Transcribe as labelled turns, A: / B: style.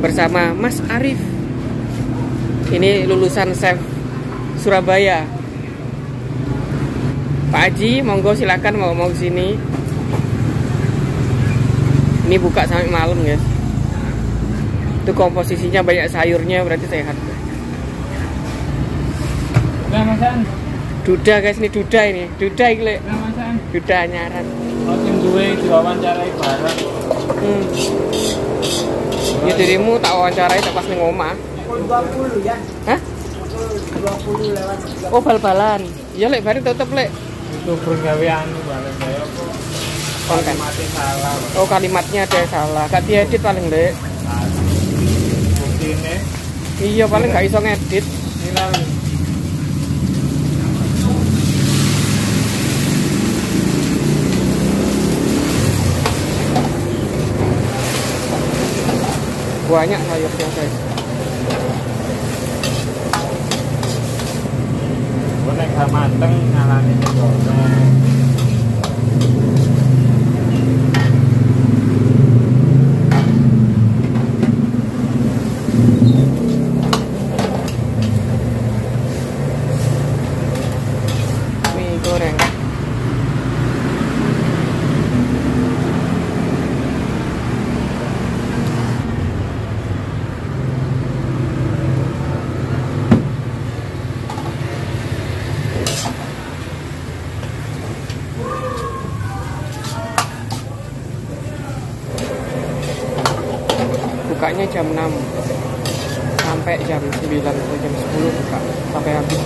A: bersama Mas Arif. Ini lulusan chef Surabaya. Pak Haji, monggo silakan mau mau sini. Ini buka sampai malam, guys. Itu komposisinya banyak sayurnya, berarti sehat.
B: Nah.
A: Duda guys, ini duda ini. Duda ini.
B: Nah.
A: Duda nyaran.
B: Oh, tim duwe diwawancarai bareng.
A: Hmm. Ini dirimu tak wawancarai tak pas ning omah.
C: 20 ya.
A: Hah?
C: 20 lewat.
A: Oh, bal-balan. Iya, Lek, bari tetep, Lek.
B: Itu bergawe anu?
A: Konten.
B: Salah. Pak.
A: Oh, kalimatnya ada yang salah. Gak diedit paling, Lek.
B: Bukti ini.
A: Iya, paling gak iso ngedit.
B: Hilang.
A: Banyak sayurnya, guys.
B: Gue mateng ngalani
A: goreng. Bukanya jam 6 sampai jam 9 atau jam 10 buka sampai habis.